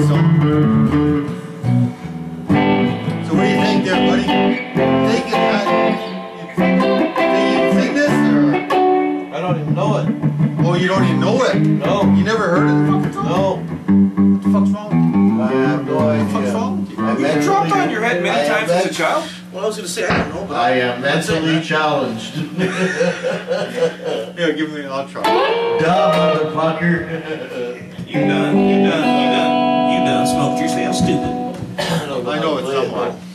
this song. So what do you think there, buddy? Think it, think you sing this or? I don't even know it. Oh, you don't even know it. No. You never heard of the fucking song? No. What the fuck's wrong with you? I have no idea. What the fuck's wrong with you? I You mentally- dropped on your head many I times as a child? Well, I was gonna say, I don't know, but. I am mentally challenged. Yeah, give me. I'll try. Duh, motherfucker. You done, you done, you done, smoked yourself stupid. I know it's how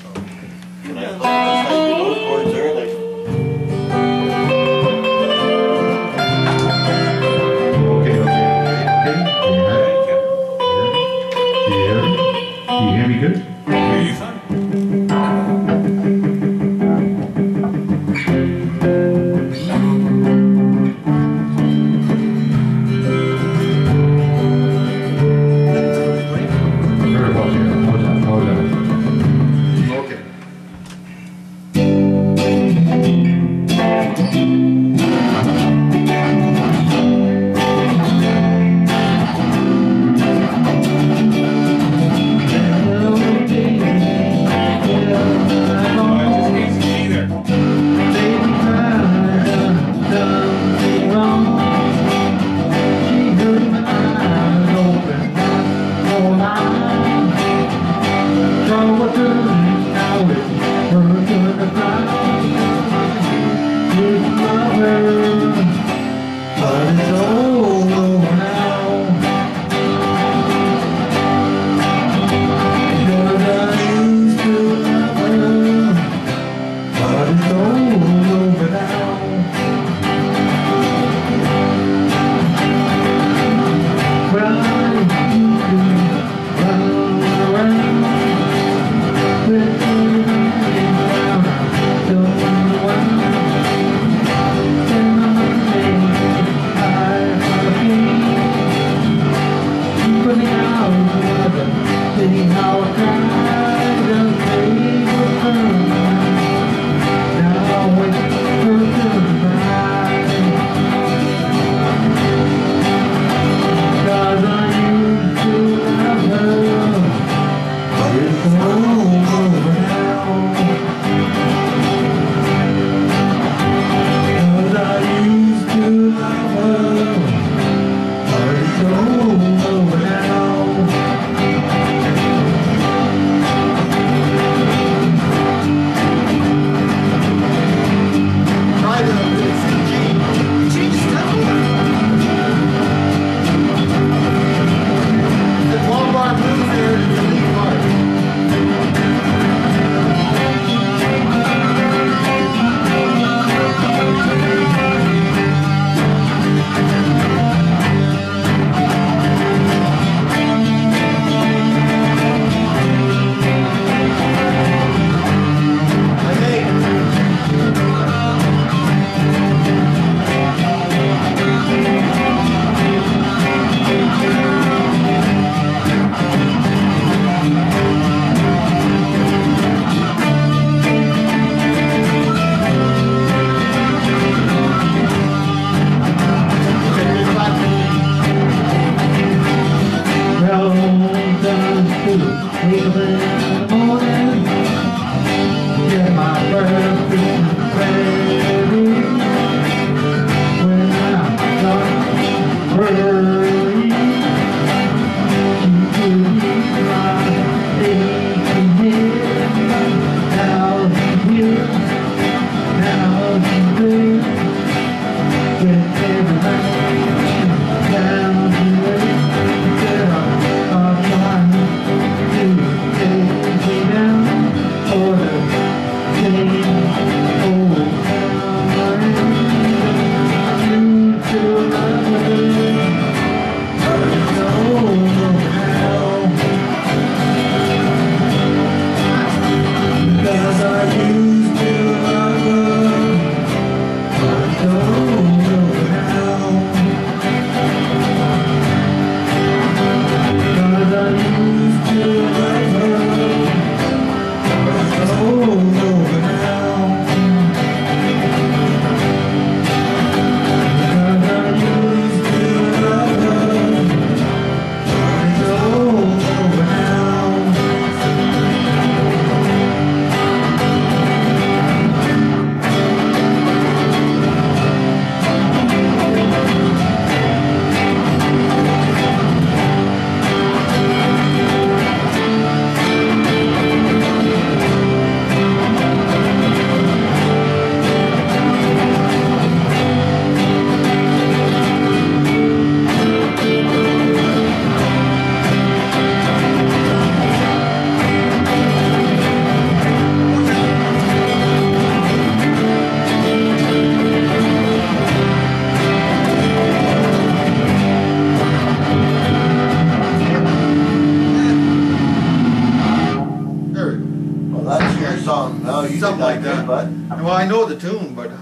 something like that. Well, I know the tune, but uh,